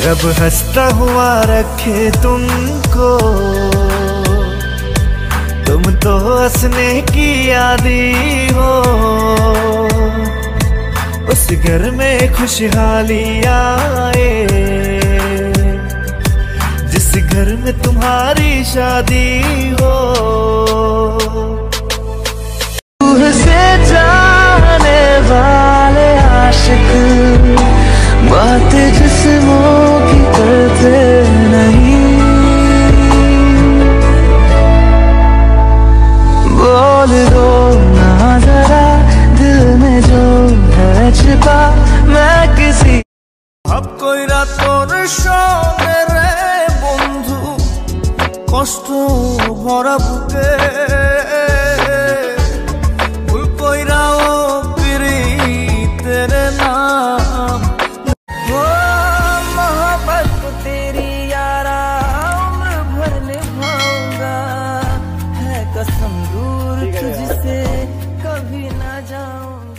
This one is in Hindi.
अब हंसता हुआ रखे तुमको। तुम तो हंसने की आदि हो। उस घर में खुशहाली आए। जिस घर में तुम्हारी शादी हो। से जाने वाले आशिक, बात जिस्मों মিশিরা তোর সঙ্গে রে বন্ধু কষ্ট ভরা तेरी यारा उम्र है कसम दूर तुझसे कभी ना जाऊँगा